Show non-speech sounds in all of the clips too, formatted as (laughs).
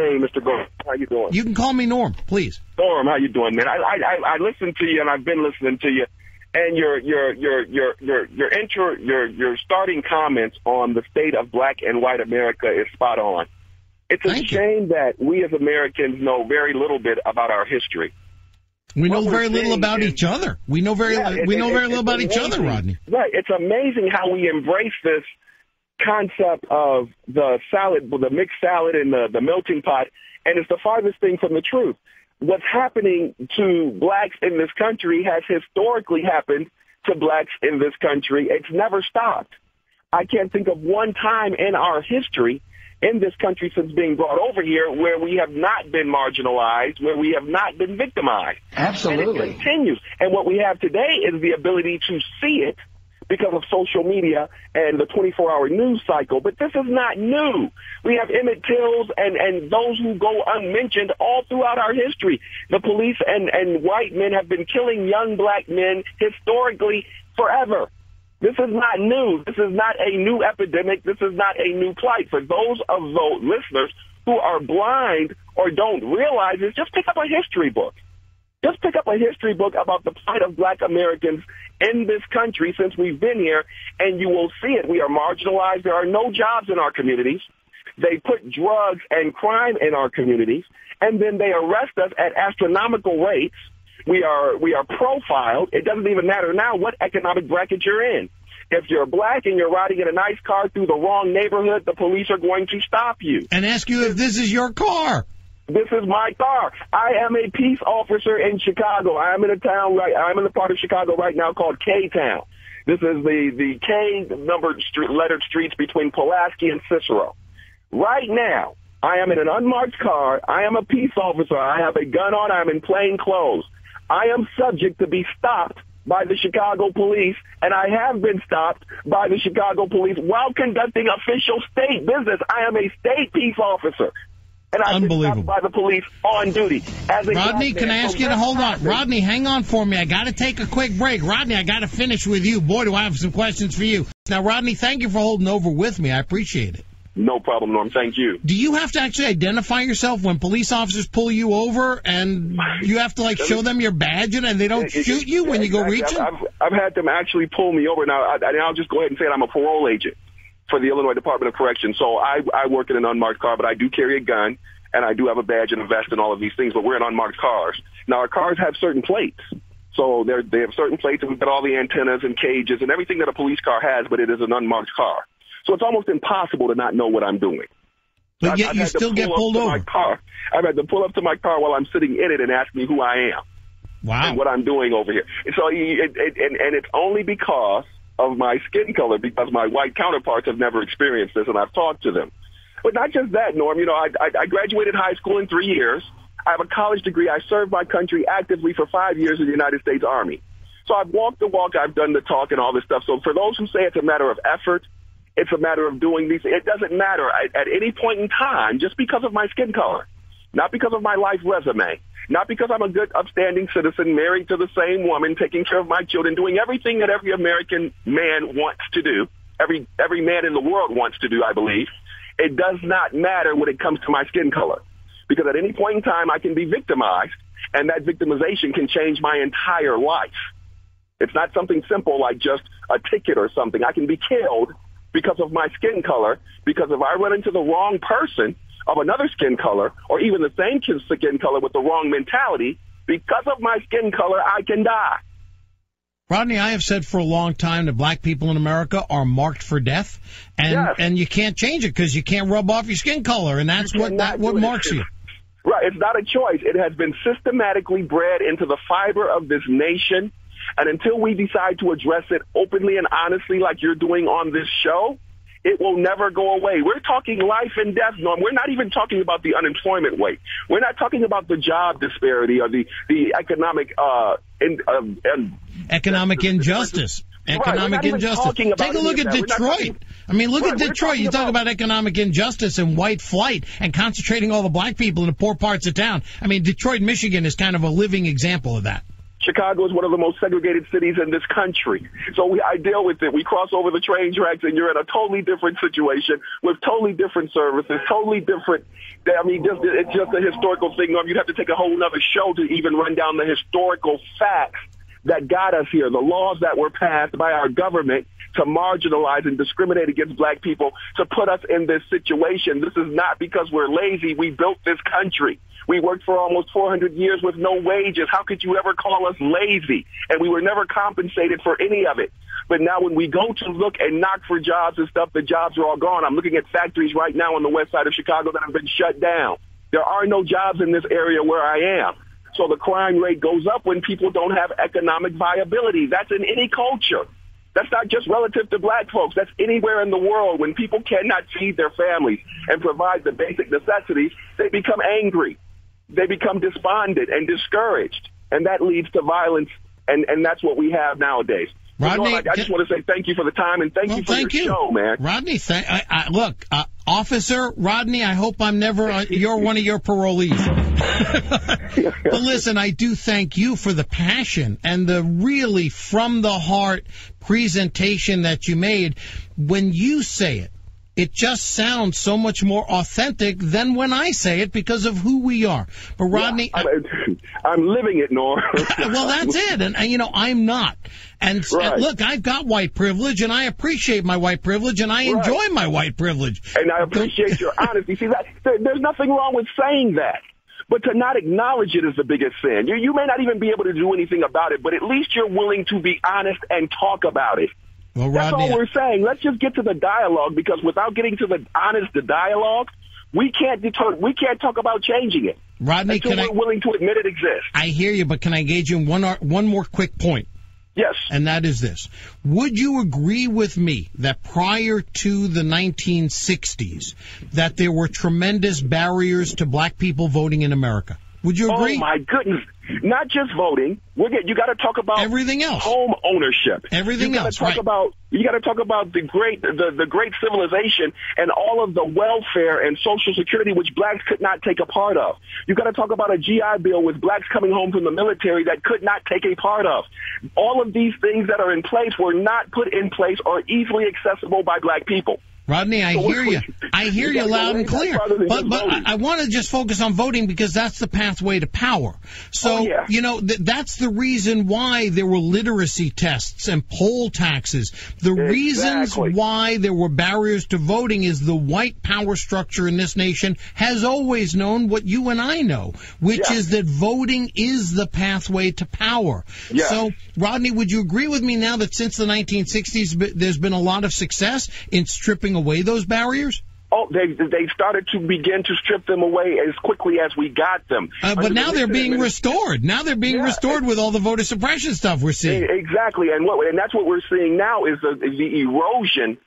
Hey, Mr. Goldman, how you doing? You can call me Norm, please. Norm, how you doing, man? I I I, listen to you, and I've been listening to you, and your your your your your your intro your your starting comments on the state of Black and White America is spot on. It's a Thank you. shame that we as Americans know very little bit about our history. We know What very little about is- each other. We know very Yeah, it- we know it- very little it's about each other. Rodney. Right. It's amazing how we embrace this concept of the salad, the mixed salad and the, the melting pot, and it's the farthest thing from the truth. What's happening to blacks in this country has historically happened to blacks in this country. It's never stopped. I can't think of one time in our history in this country since being brought over here where we have not been marginalized, where we have not been victimized. And Absolutely. it continues. And what we have today is the ability to see it because of social media and the 24-hour news cycle. But this is not new. We have Emmett Tills and, and those who go unmentioned all throughout our history. The police and, and white men have been killing young black men historically forever. This is not new. This is not a new epidemic. This is not a new plight. For those of those listeners who are blind or don't realize this, just pick up a history book. Just pick up a history book about the plight of black Americans in this country since we've been here, and you will see it. We are marginalized. There are no jobs in our communities. They put drugs and crime in our communities, and then they arrest us at astronomical rates. We are we are profiled. It doesn't even matter now what economic bracket you're in. If you're black and you're riding in a nice car through the wrong neighborhood, the police are going to stop you. And ask you if this is your car. This is my car. I am a peace officer in Chicago. I am in a town right. I'm in a part of Chicago right now called K Town. This is the the K numbered street, lettered streets between Pulaski and Cicero. Right now, I am in an unmarked car. I am a peace officer. I have a gun on. I am in plain clothes. I am subject to be stopped by the Chicago police, and I have been stopped by the Chicago police while conducting official state business. I am a state peace officer. And I've been Unbelievable. stopped by the police on duty. As a Rodney, can I ask you to hold on? Rodney, hang on for me. I got to take a quick break. Rodney, I got to finish with you. Boy, do I have some questions for you. Now, Rodney, thank you for holding over with me. I appreciate it. No problem, Norm. Thank you. Do you have to actually identify yourself when police officers pull you over and you have to like show them your badge and they don't It- it- shoot you when you go exactly. reaching? I've, I've, had them actually pull me over. Now, I, and I'll just go ahead and say it. I'm a parole agent for the Illinois Department of Correction. So I, I work in an unmarked car, but I do carry a gun, and I do have a badge and a vest and all of these things, but we're in unmarked cars. Now, our cars have certain plates. So they're, they have certain plates, and we've got all the antennas and cages and everything that a police car has, but it is an unmarked car. So it's almost impossible to not know what I'm doing. but I've- yet I've you still get pull up pulled to over. My car. I've had to pull up to my car while I'm sitting in it and ask me who I am Wow. and what I'm doing over here. And so, it, it, and, and it's only because of my skin color, because my white counterparts have never experienced this, and I've talked to them. But not just that, Norm. You know, I, I, I graduated high school in three years. I have a college degree. I served my country actively for five years in the United States Army. So I've walked the walk. I've done the talk and all this stuff. So for those who say it's a matter of effort, it's a matter of doing these. It doesn't matter at, at any point in time, just because of my skin color, not because of my life resume, not because I'm a good, upstanding citizen, married to the same woman, taking care of my children, doing everything that every American man wants to do, every every man in the world wants to do, I believe. It does not matter when it comes to my skin color, because at any point in time I can be victimized, and that victimization can change my entire life. It's not something simple like just a ticket or something. I can be killed because of my skin color, because if I run into the wrong person of another skin color, or even the same skin color with the wrong mentality, because of my skin color, I can die. Rodney, I have said for a long time that black people in America are marked for death, and Yes. and you can't change it because you can't rub off your skin color, and that's what that what do it. marks you. Right. It's not a choice. It has been systematically bred into the fiber of this nation. And until we decide to address it openly and honestly, like you're doing on this show, it will never go away. We're talking life and death, Norm. We're not even talking about the unemployment rate. We're not talking about the job disparity or the, the economic, uh, in, uh, Economic injustice. Economic even injustice. Take a look at that. We're not Detroit. talking- I mean, look Right, at Detroit. You talk about- about economic injustice and white flight and concentrating all the black people in the poor parts of town. I mean, Detroit, Michigan is kind of a living example of that. Chicago is one of the most segregated cities in this country. So we, I deal with it. We cross over the train tracks and you're in a totally different situation with totally different services, totally different. I mean, just, it's just a historical thing. You'd have to take a whole other show to even run down the historical facts that got us here, the laws that were passed by our government to marginalize and discriminate against black people to put us in this situation. This is not because we're lazy. We built this country. We worked for almost 400 years with no wages. How could you ever call us lazy? And we were never compensated for any of it. But now when we go to look and knock for jobs and stuff, the jobs are all gone. I'm looking at factories right now on the west side of Chicago that have been shut down. There are no jobs in this area where I am. So the crime rate goes up when people don't have economic viability. That's in any culture. That's not just relative to black folks. That's anywhere in the world. When people cannot feed their families and provide the basic necessities, they become angry. They become despondent and discouraged. And that leads to violence. And, and that's what we have nowadays. Rodney, I, just want to say thank you for the time and thank well, you for thank your you. show, man. Rodney, th- I, I, look, uh, Officer Rodney, I hope I'm never uh, you're one of your parolees. (laughs) but listen, I do thank you for the passion and the really from the heart presentation that you made. When you say it, it just sounds so much more authentic than when I say it because of who we are. But Rodney, yeah, I'm, I'm, living it, Norm. (laughs) well, that's it, and, and, you know I'm not. And, right. and, look, I've got white privilege, and I appreciate my white privilege, and I right. enjoy my white privilege. And I appreciate your (laughs) honesty. See, that there, there's nothing wrong with saying that. But to not acknowledge it is the biggest sin. You, you may not even be able to do anything about it, but at least you're willing to be honest and talk about it. Well, That's all we're saying. Let's just get to the dialogue because without getting to the honest the dialogue, we can't deter, we can't talk about changing it. Rodney, until we're I, willing to admit it exists. I hear you, but can I engage you in one one more quick point? Yes. And that is this. Would you agree with me that prior to the 1960s that there were tremendous barriers to black people voting in America? Would you oh, agree? Oh my goodness. Not just voting. We're get, you got to talk about everything else. Home ownership. Everything you got else. Talk right. about you got to talk about the great the, the great civilization and all of the welfare and social security which blacks could not take a part of. You got to talk about a GI Bill with blacks coming home from the military that could not take a part of. All of these things that are in place were not put in place or easily accessible by black people. Rodney, I hear you. I hear you loud and clear. But but I, I want to just focus on voting because that's the pathway to power. So oh, yeah. you know th- that's the reason why there were literacy tests and poll taxes. The exactly. reasons why there were barriers to voting is the white power structure in this nation has always known what you and I know, which yeah. is that voting is the pathway to power. Yeah. So Rodney, would you agree with me now that since the 1960s there's been a lot of success in stripping away those barriers? Oh, they they started to begin to strip them away as quickly as we got them. Uh, but now the they're being restored. Now they're being yeah. restored with all the voter suppression stuff we're seeing. Exactly, and what and that's what we're seeing now is the, the erosion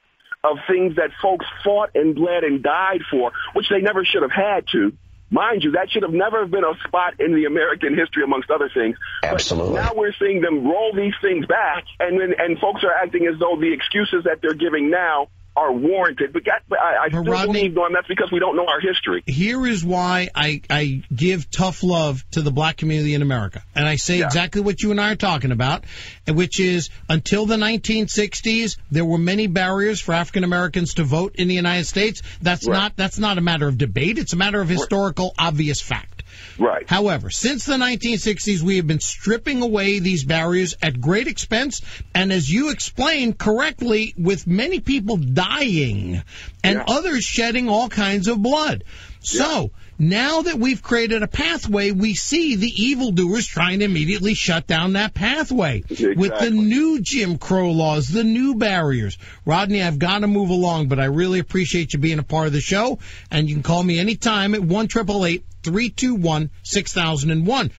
of things that folks fought and bled and died for, which they never should have had to. Mind you, that should have never been a spot in the American history, amongst other things. Absolutely. But now we're seeing them roll these things back, and then and folks are acting as though the excuses that they're giving now are warranted. But, but I, I still Rodney, believe, Norm, that's because we don't know our history. Here is why I, I give tough love to the black community in America. And I say Yeah. exactly what you and I are talking about, which is until the 1960s, there were many barriers for African Americans to vote in the United States. That's Right. not, that's not a matter of debate. It's a matter of historical, obvious fact. Right. However, since the 1960s, we have been stripping away these barriers at great expense, and as you explained correctly, with many people dying and Yeah. others shedding all kinds of blood. So, now that we've created a pathway, we see the evildoers trying to immediately shut down that pathway with the new Jim Crow laws, the new barriers. Rodney, I've got to move along, but I really appreciate you being a part of the show, and you can call me anytime at one triple eight three two one six thousand and one.